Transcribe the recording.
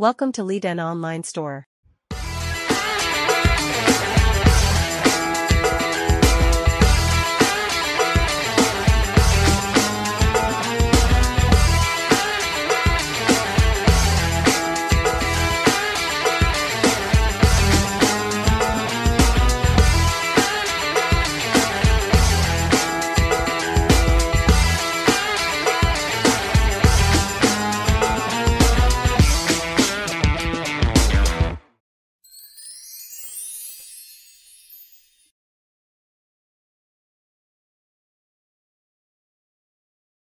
Welcome to Liden Online Store.